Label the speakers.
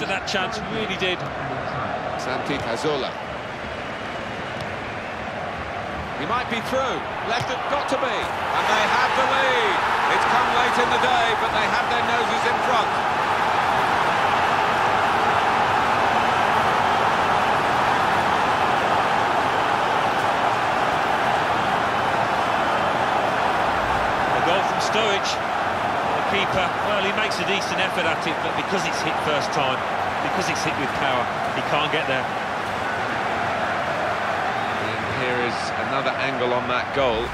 Speaker 1: after that chance, really did.
Speaker 2: Santi Cazorla. He might be through. Left it, got to be. And they have the lead. It's come late in the day, but they have their noses in front.
Speaker 1: A goal from Sturridge. Well, he makes a decent effort at it, but because it's hit first time, because it's hit with power, he can't get there.
Speaker 2: And here is another angle on that goal.